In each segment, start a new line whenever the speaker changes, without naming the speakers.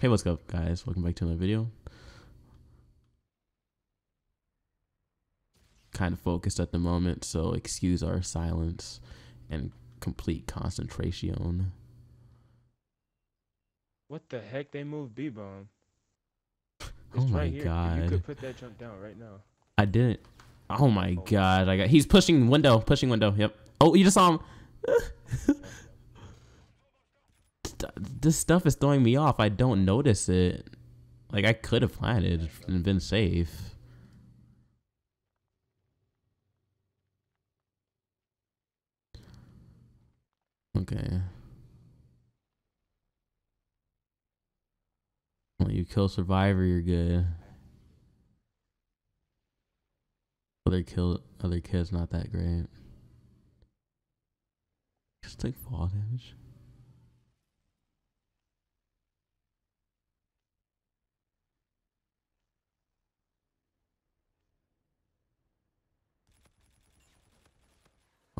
Hey, what's up, guys? Welcome back to another video. Kind of focused at the moment, so excuse our silence and complete concentration.
What the heck? They moved B bomb.
Oh my
right here. You could put that jump down right now.
I didn't. Oh my
Oh.
god. I got he's pushing window, pushing window. Yep. Oh, you just saw him. this stuff is throwing me off. I don't notice it. Like I could have planted and been safe. Okay. Well, you kill survivor, you're good. Other kill other kids not that great. Just take fall damage.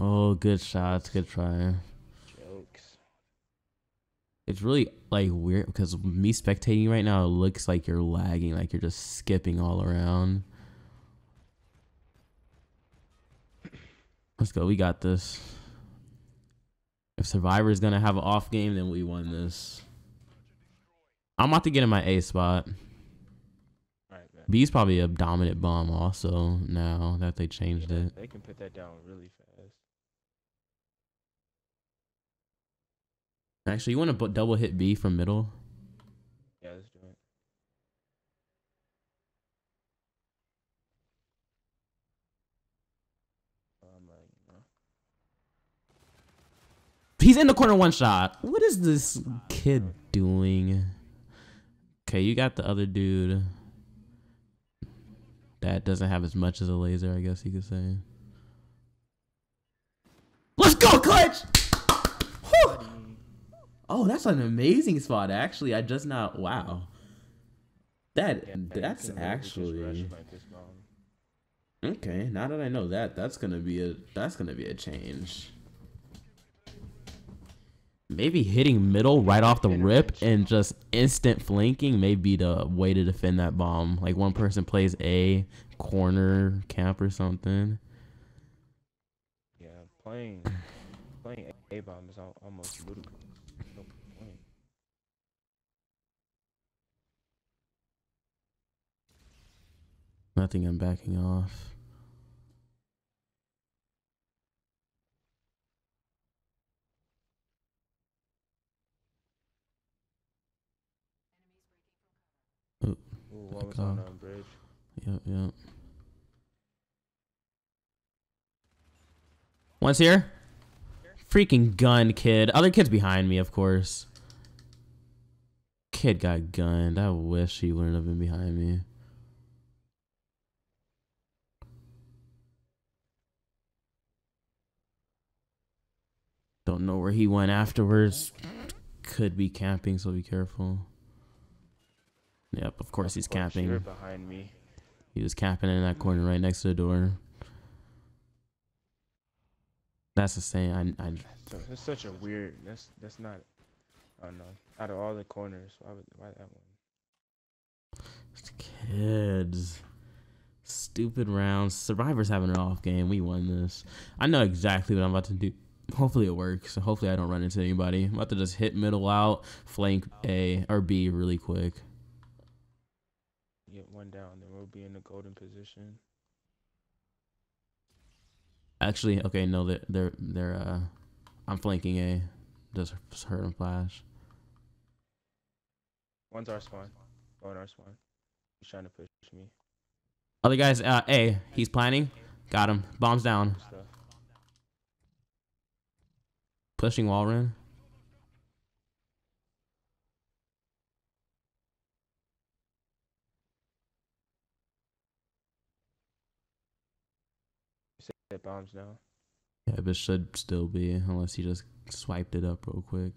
Oh, good shots, good try.
Jokes.
It's really like weird because me spectating right now, it looks like you're lagging, like you're just skipping all around. Let's go. We got this. If Survivor's gonna have an off game, then we won this. I'm about to get in my A spot. B's probably a dominant bomb also now that they changed
Yeah,
it.
They can put that down really fast.
Actually, you want to double hit B from middle?
Yeah, let's do it. Um, like, no.
He's in the corner one shot. What is this kid doing? Okay, you got the other dude that doesn't have as much as a laser, I guess you could say. Let's go, clutch! Oh, that's an amazing spot. Actually, I just not. Wow, that
Yeah,
that's
can literally just
actually
like
okay. Now that I know that, that's gonna be a that's gonna be a change. Maybe hitting middle right off the rip and just instant flanking may be the way to defend that bomb. Like one person plays a corner camp or something.
Yeah, playing playing A bomb is almost ludicrous. No point.
I think I'm backing off.
Ooh, was
Back
on bridge?
Yep, yep. One's here. Freaking gun, kid. Other kid's behind me, of course. Kid got gunned. I wish he wouldn't have been behind me. Don't know where he went afterwards. Could be camping, so be careful. Yep, of course he's camping.
behind me.
He was camping in that corner right next to the door. That's the same. I, I
it's such a weird. That's that's not. I don't know. Out of all the corners, why would why that one?
kids. Stupid rounds. Survivor's having an off game. We won this. I know exactly what I'm about to do. Hopefully it works. Hopefully I don't run into anybody. I'm about to just hit middle out, flank A or B really quick.
Get one down, then we'll be in the golden position.
Actually, okay, no, they're they're, they're uh, I'm flanking A. Just heard him flash.
One's our spawn. Going our spawn. He's trying to push me.
Other guys, uh, A. He's planning. Got him. Bombs down.
Stuff.
Pushing wall run.
Set bombs now.
Yeah, but should still be unless he just swiped it up real quick.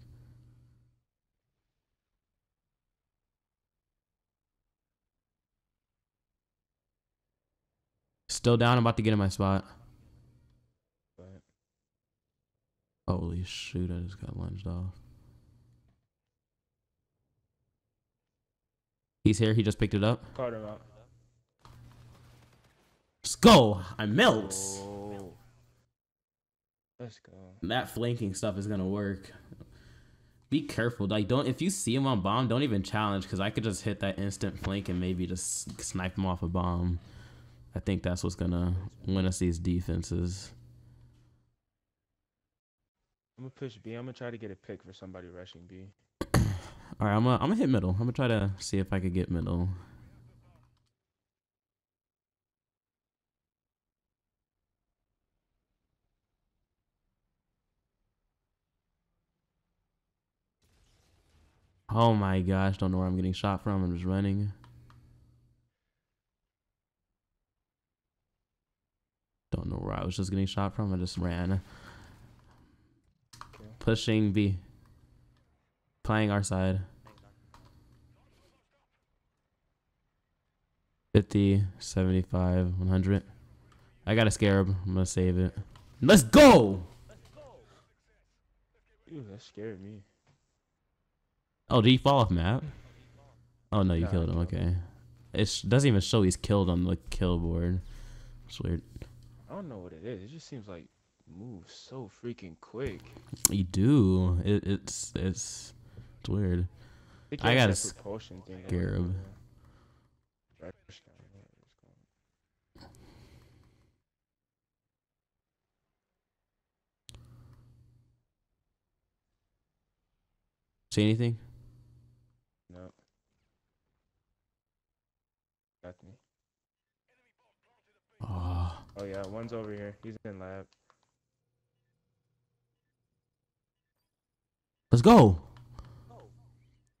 Still down. I'm about to get in my spot.
But
Holy shoot! I just got lunged off. He's here. He just picked it up.
Caught him out.
Let's go. I melt.
Oh. Let's go.
That flanking stuff is gonna work. Be careful. Like, don't if you see him on bomb, don't even challenge because I could just hit that instant flank and maybe just snipe him off a bomb. I think that's what's gonna win us these defenses.
I'm gonna push B. I'm gonna try to get a pick for somebody rushing B.
All right, I'm gonna I'm gonna hit middle. I'm gonna try to see if I could get middle. Oh my gosh, don't know where I'm getting shot from. I'm just running. Don't know where I was just getting shot from. I just ran. Pushing B. Playing our side. 50, 75, 100. I got a scarab. I'm going to save it. Let's go!
Ew, that scared me.
Oh, did he fall off map? Oh, no, you
Nah,
killed him. Okay. It sh- doesn't even show he's killed on the kill board. It's weird.
I don't know what it is. It just seems like moves so freaking quick.
You do. It, it's, it's, it's weird.
think
I got a
that propulsion thing. going
scarab.
on, yeah. Right, just kinda know what it's going-
See anything?
No. Got me.
Oh,
Oh yeah, one's over here. He's in lab.
Let's go.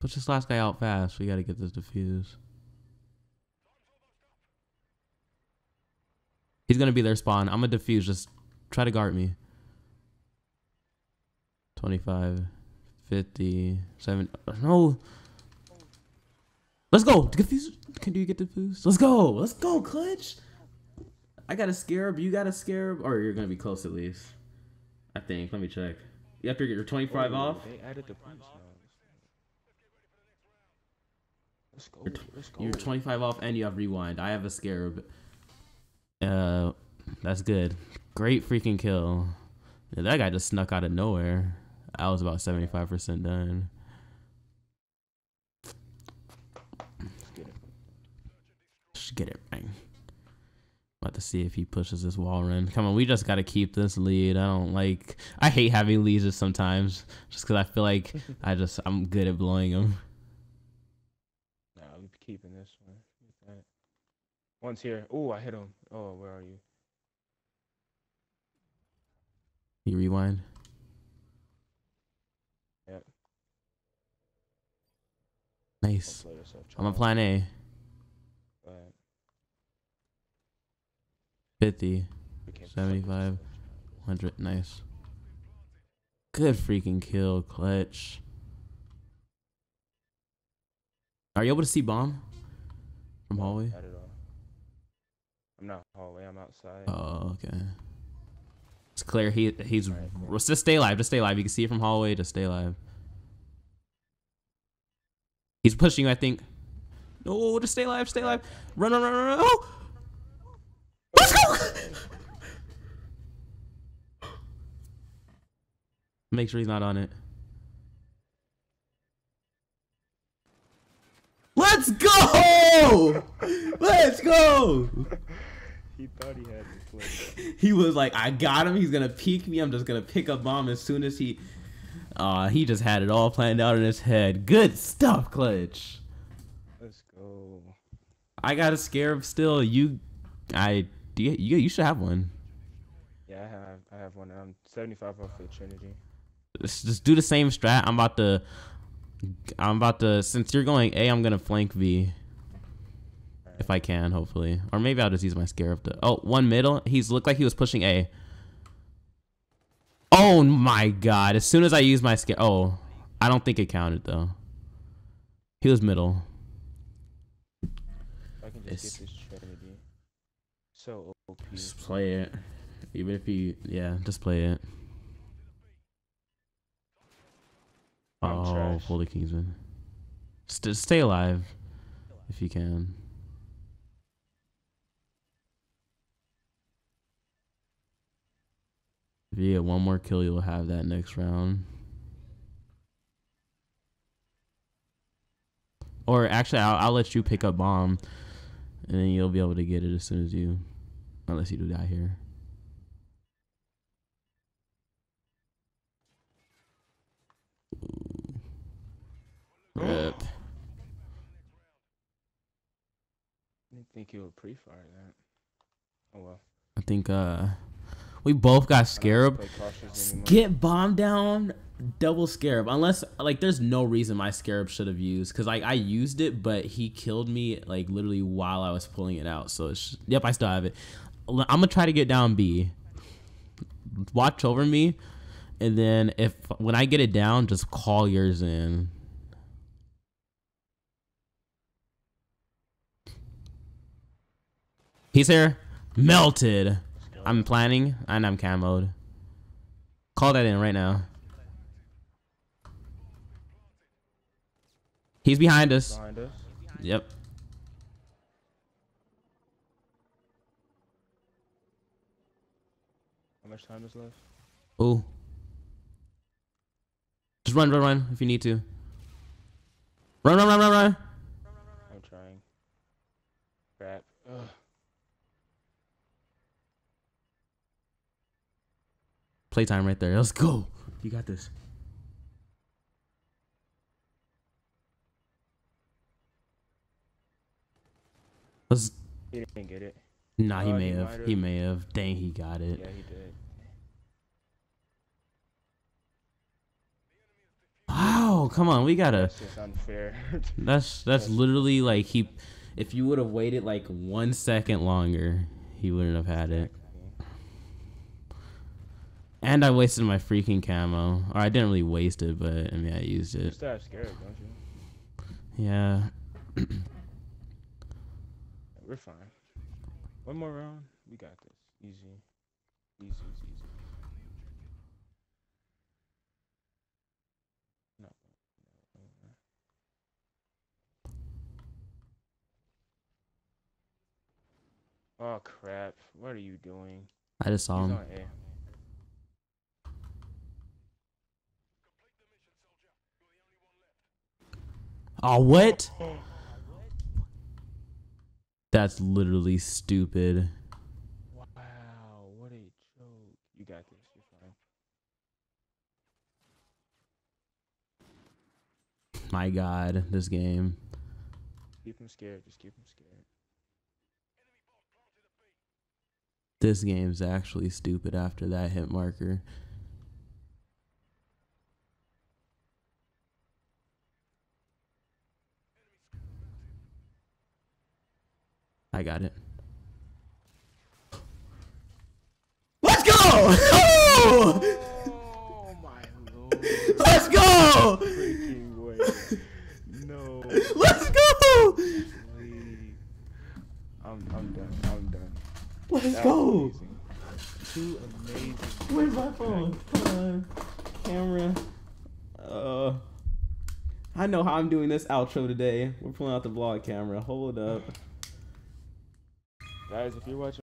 Push this last guy out fast. We got to get this defused. He's to be their spawn. I'm to defuse. Just try to guard me. 25, 50, 7. No. Let's go. Defuse. Can you get defused? Let's go. Let's go, Clutch. I got a scarab. You got a scarab. Or you're to be close at least. I think. Let me check. You have to get your 25
Oh,
off.
They added the boost now. Let's go.
You're
Let's go.
You're 25 off and you have rewind. I have a scarab. Uh, that's good. Great freaking kill. Yeah, that guy just snuck out of nowhere. I was about 75% done.
Let's get it.
Get it, bang. About to see if he pushes this wall run. Come on, we just got to keep this lead. I don't like. I hate having leads sometimes, just because I feel like I just I'm good at blowing them.
Nah, I'm keeping this one. One's here. Oh, I hit him. Oh, where are you?
You rewind.
Yep.
Nice.
Don't play yourself,
I'm on
child.
plan A.
But
50.
we can't
75. 100. Nice. Good freaking kill, clutch. Are you able to see bomb from hallway?
Not at all. I'm not hallway. I'm outside.
Oh, okay. It's clear. He he's
cool.
just stay alive. Just stay alive. You can see it from hallway. Just stay alive. He's pushing you. I think. No, just stay alive. Stay alive. Run, run, run, run. run. Oh! Let's go. Make sure he's not on it. Let's go! Let's go!
he thought he had the play.
he was like, I got him. He's gonna peek me. I'm just gonna pick up bomb as soon as he. Uh, he just had it all planned out in his head. Good stuff, Clutch.
Let's go.
I got a scarab still. You, I, you, you, you should have one.
Yeah, I have. I have one. I'm 75 off for the Trinity.
Just, just do the same strat. I'm about to. I'm about to. Since you're going A, I'm gonna flank B. If I can, hopefully, or maybe I'll just use my scarab to. Oh, one middle. He's looked like he was pushing A. Oh my god! As soon as I use my scarab, oh, I don't think it counted though. He was middle.
I can just
It's-
get this So OP.
Just play it. Even if you, yeah, just play it.
I'm
oh,
trash.
holy Kingsman. St- stay alive. if you can. If you get one more kill, you'll have that next round. Or actually, I'll, I'll let you pick up bomb, and then you'll be able to get it as soon as you, unless you do die here. Rip.
I didn't think he would pre-fire that. Oh well.
I think uh, we both got scarab.
play cautious anymore.
Get bomb down, double scarab. Unless like, there's no reason my scarab should have used because like I used it, but he killed me like literally while I was pulling it out. So it's yep, I still have it. I'm gonna try to get down B. Watch over me, and then if when I get it down, just call yours in. He's here, melted. I'm planning and I'm camoed. Call that in right now. He's behind us.
Behind us.
Yep.
How much time is left?
Ooh. Just run, run, run if you need to. Run, run, run, run, run.
I'm trying. Crap. Ugh.
Playtime right there. Let's go. You got this. Let's.
He didn't get it.
Nah, he
Oh,
may
he
have. He may have. Dang, he got it.
Yeah, he did.
Wow, come on, we gotta.
That's just unfair.
That's that's
That's-
literally like he. If you would have waited like one second longer, he wouldn't have had it. And I wasted my freaking camo. Or I didn't really waste it, but I mean I used
You
it.
still have scared, don't you?
Yeah.
We're fine. One more round. We got this. Easy. Easy, easy, easy. No. Oh crap! What are you doing?
I just saw
He's
him. Oh what? That's literally stupid.
Wow! What a joke! You got this. You're fine.
My god, this game.
Keep him scared. Just keep him scared.
This game's actually stupid after that hit marker. I got it. Let's go! Oh!
Oh my lord!
Let's go!
No.
Let's go!
I'm I'm done. I'm done.
Let's
That
go!
amazing. Two amazing.
Where's my phone? Come on. Camera. Uh I know how I'm doing this outro today. We're pulling out the vlog camera. Hold up.
Guys, if you're watching